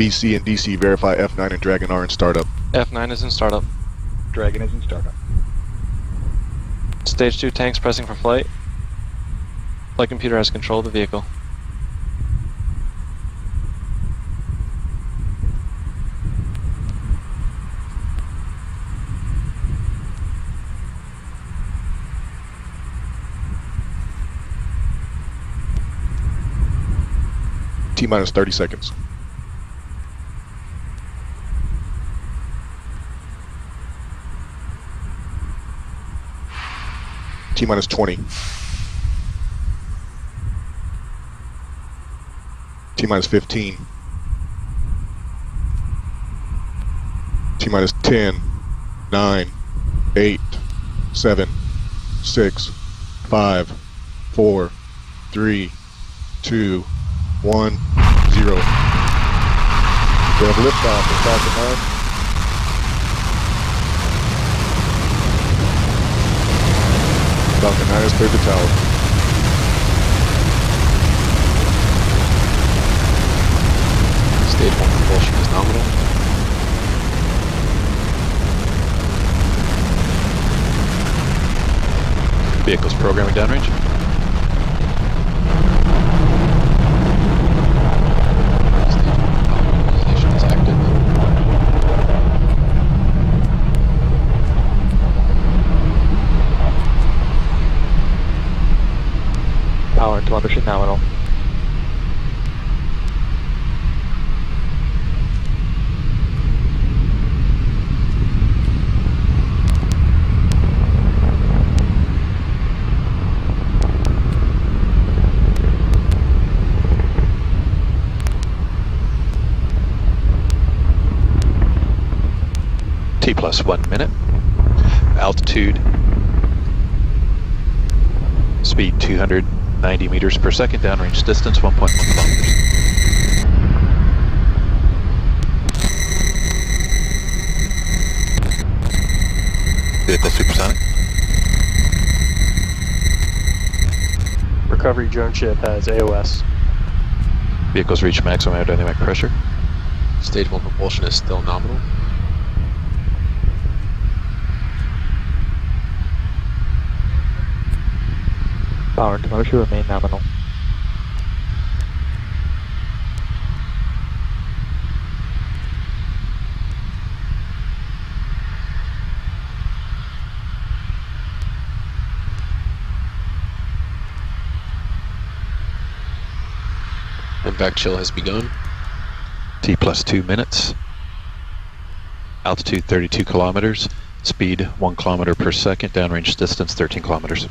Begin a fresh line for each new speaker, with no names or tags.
BC and DC verify F9 and Dragon are in startup.
F9 is in startup.
Dragon is in startup.
Stage 2 tanks pressing for flight. Flight computer has control of the vehicle.
T minus 30 seconds. T minus 20. T minus 15. T minus 10, 9, 8, 7, 6, 5, 4, 3, 2, 1, 0. We have liftoff of Falcon 9. Falcon 9 has cleared the tower.
Stage 1 propulsion is nominal. Vehicles programming downrange. Stage 1 propellant utilization is active.
Power telemetry nominal.
T plus one minute. Altitude. Speed 290 meters per second. Downrange distance 1.1 kilometers. Vehicle supersonic.
Recovery drone ship has AOS.
Vehicles reach maximum aerodynamic pressure.
Stage 1 propulsion is still nominal.
Power and telemetry remain nominal.
MVac chill has begun.
T plus two minutes. Altitude 32 kilometers. Speed one kilometer per second. Downrange distance 13 kilometers.